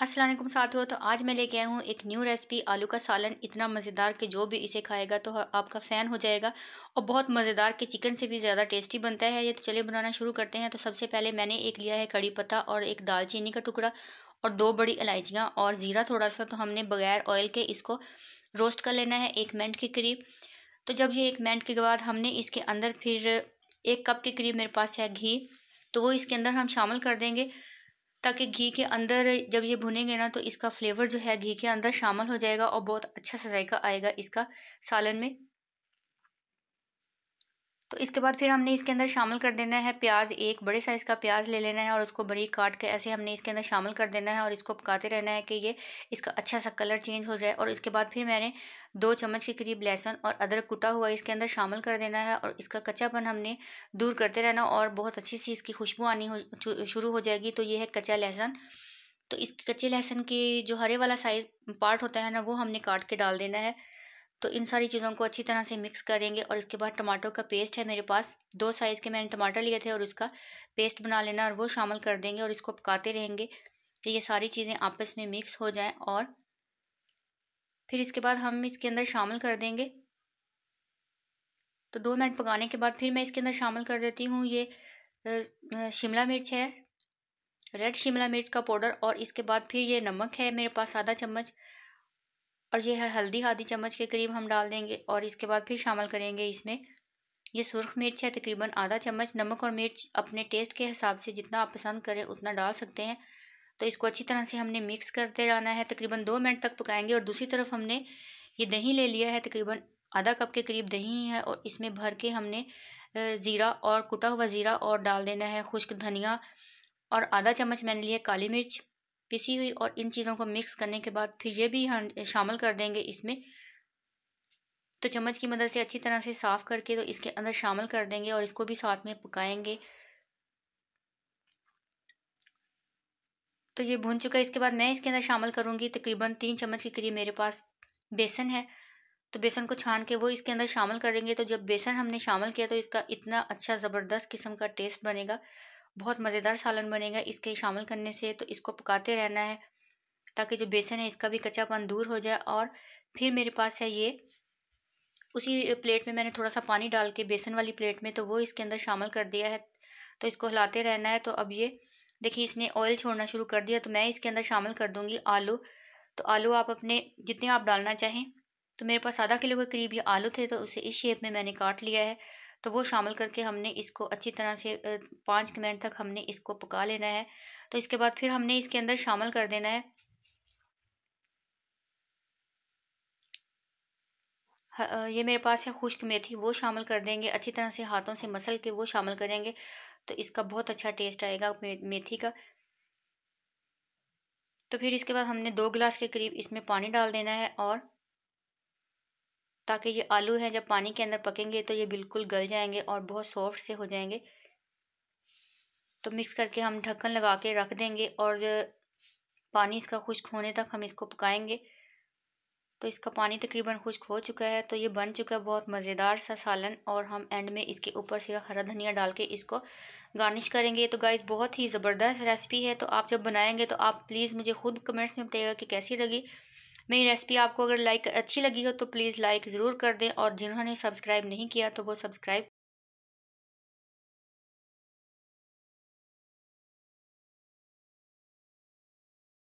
वालेकुम साथियों तो आज मैं लेके आया हूँ एक न्यू रेसिपी आलू का सालन। इतना मज़ेदार कि जो भी इसे खाएगा तो आपका फ़ैन हो जाएगा और बहुत मज़ेदार के चिकन से भी ज़्यादा टेस्टी बनता है। ये तो चलिए बनाना शुरू करते हैं। तो सबसे पहले मैंने एक लिया है कड़ी पत्ता और एक दालचीनी का टुकड़ा और दो बड़ी इलायचियाँ और ज़ीरा थोड़ा सा। तो हमने बगैर ऑयल के इसको रोस्ट कर लेना है एक मिनट के करीब। तो जब ये एक मिनट के बाद हमने इसके अंदर फिर एक कप के करीब मेरे पास है घी तो वो इसके अंदर हम शामिल कर देंगे। ताकि घी के अंदर जब ये भुनेंगे ना तो इसका फ्लेवर जो है, घी के अंदर शामिल हो जाएगा और बहुत अच्छा सा जायका आएगा इसका सालन में। तो इसके बाद फिर हमने इसके अंदर शामिल कर देना है प्याज, एक बड़े साइज़ का प्याज ले लेना है और उसको बरीक काट के ऐसे हमने इसके अंदर शामिल कर देना है और इसको पकाते रहना है कि ये इसका अच्छा सा कलर चेंज हो जाए। और इसके बाद फिर मैंने दो चम्मच के करीब लहसुन और अदरक कुटा हुआ इसके अंदर शामिल कर देना है और इसका कच्चापन हमने दूर करते रहना और बहुत अच्छी सी इसकी खुशबू आनी शुरू हो जाएगी। तो ये है कच्चा लहसुन। तो इस कच्चे लहसुन की जो हरे वाला साइज़ पार्ट होता है ना, वो हमने काट के डाल देना है। तो इन सारी चीज़ों को अच्छी तरह से मिक्स करेंगे और इसके बाद टमाटो का पेस्ट है मेरे पास। दो साइज़ के मैंने टमाटर लिए थे और उसका पेस्ट बना लेना और वो शामिल कर देंगे और इसको पकाते रहेंगे कि ये सारी चीज़ें आपस में मिक्स हो जाएँ और फिर इसके बाद हम इसके अंदर शामिल कर देंगे। तो दो मिनट पकाने के बाद फिर मैं इसके अंदर शामिल कर देती हूँ ये शिमला मिर्च है रेड शिमला मिर्च का पाउडर और इसके बाद फिर ये नमक है मेरे पास आधा चम्मच। और ये है हल्दी आधी चम्मच के करीब हम डाल देंगे और इसके बाद फिर शामिल करेंगे इसमें ये सुरख मिर्च है, तकरीबन आधा चम्मच। नमक और मिर्च अपने टेस्ट के हिसाब से जितना आप पसंद करें उतना डाल सकते हैं। तो इसको अच्छी तरह से हमने मिक्स करते जाना है। तकरीबन दो मिनट तक पकाएँगे और दूसरी तरफ़ हमने ये दही ले लिया है, तकरीबन आधा कप के करीब दही है और इसमें भर के हमने ज़ीरा और कुटा हुआ ज़ीरा और डाल देना है, खुश्क धनिया और आधा चम्मच मैंने लिया काली मिर्च। पिसी हुई और इन चीज़ों को मिक्स करने के बाद फिर ये भी हम शामिल कर देंगे इसमें। तो चम्मच की मदद से अच्छी तरह से साफ़ करके तो इसके अंदर शामिल कर देंगे और इसको भी साथ में पकाएँगे। तो ये भुन चुका है। इसके बाद मैं इसके अंदर शामिल करूँगी तकरीबन तीन चम्मच के करीब मेरे पास बेसन है। तो बेसन को छान के वो इसके अंदर शामिल करेंगे तो जब बेसन हमने शामिल किया तो इसका इतना अच्छा ज़बरदस्त किस्म का टेस्ट बनेगा। बहुत मज़ेदार सालन बनेगा इसके शामिल करने से तो इसको पकाते रहना है, ताकि जो बेसन है इसका भी कच्चापन दूर हो जाए और फिर मेरे पास है ये, उसी प्लेट में मैंने थोड़ा सा पानी डाल के बेसन वाली प्लेट में तो वो इसके अंदर शामिल कर दिया है तो इसको हिलाते रहना है तो अब ये, देखिए इसने ऑयल छोड़ना शुरू कर दिया तो मैं इसके अंदर शामिल कर दूँगी आलू तो आलू आप अपने, जितने आप डालना चाहें तो मेरे पास आधा किलो के करीब ये आलू थे तो उसे इस शेप में मैंने काट लिया है तो वो शामिल करके हमने इसको अच्छी तरह से पाँच मिनट तक हमने इसको पका लेना है। तो इसके बाद फिर हमने इसके अंदर शामिल कर देना है। ये मेरे पास है खुश्क मेथी, वो शामिल कर देंगे। अच्छी तरह से हाथों से मसल के वो शामिल करेंगे। तो इसका बहुत अच्छा टेस्ट आएगा मेथी का। तो फिर इसके बाद हमने दो गिलास के करीब इसमें पानी डाल देना है और ताकि ये आलू हैं जब पानी के अंदर पकेंगे तो ये बिल्कुल गल जाएँगे और बहुत सॉफ्ट से हो जाएँगे। तो मिक्स करके हम ढक्कन लगा के रख देंगे और पानी इसका खुश्क होने तक हम इसको पकाएँगे। तो इसका पानी तकरीबन खुश्क हो चुका है तो ये बन चुका है बहुत मज़ेदार सा सालन और हम एंड में इसके ऊपर सिर्फ़ हरा धनिया डाल के इसको गार्निश करेंगे। तो गाइस बहुत ही ज़बरदस्त रेसिपी है तो आप जब बनाएँगे तो आप प्लीज़ मुझे खुद कमेंट्स में बताइएगा कि कैसी लगी। मेरी रेसिपी आपको अगर लाइक अच्छी लगी हो तो प्लीज़ लाइक ज़रूर कर दें और जिन्होंने सब्सक्राइब नहीं किया तो वो सब्सक्राइब